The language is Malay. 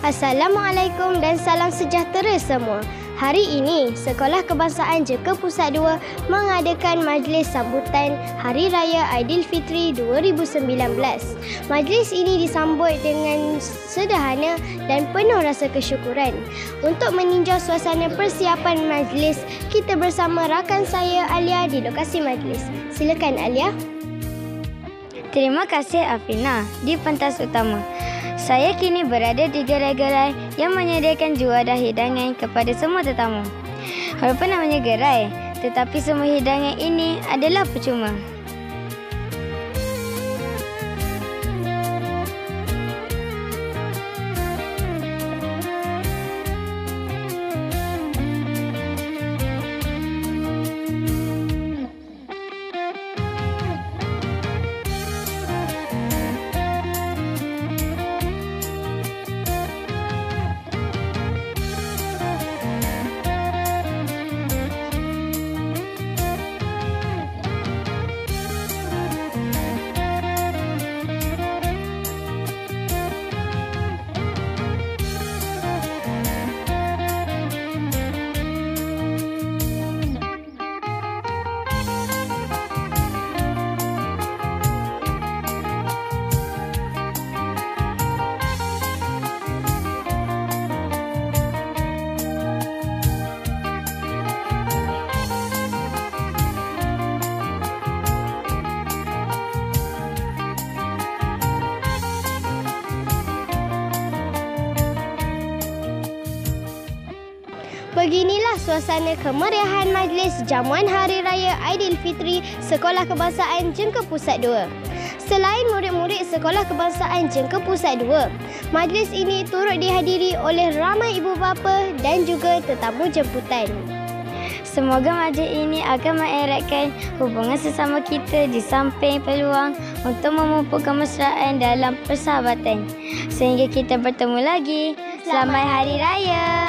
Assalamualaikum dan salam sejahtera semua. Hari ini, Sekolah Kebangsaan Jeka Pusat 2 mengadakan majlis sambutan Hari Raya Aidilfitri 2019. Majlis ini disambut dengan sederhana dan penuh rasa kesyukuran. Untuk meninjau suasana persiapan majlis, kita bersama rakan saya Alia di lokasi majlis. Silakan Alia. Terima kasih Afina di pentas utama. Saya kini berada di gerai-gerai yang menyediakan juadah hidangan kepada semua tetamu. Walaupun namanya gerai, tetapi semua hidangan ini adalah percuma. Beginilah suasana kemeriahan majlis jamuan Hari Raya Aidilfitri Sekolah Kebangsaan Jengka Pusat 2. Selain murid-murid Sekolah Kebangsaan Jengka Pusat 2, majlis ini turut dihadiri oleh ramai ibu bapa dan juga tetamu jemputan. Semoga majlis ini akan mengeratkan hubungan sesama kita di samping peluang untuk memupuk kemesraan dalam persahabatan. Sehingga kita bertemu lagi. Selamat Hari Raya!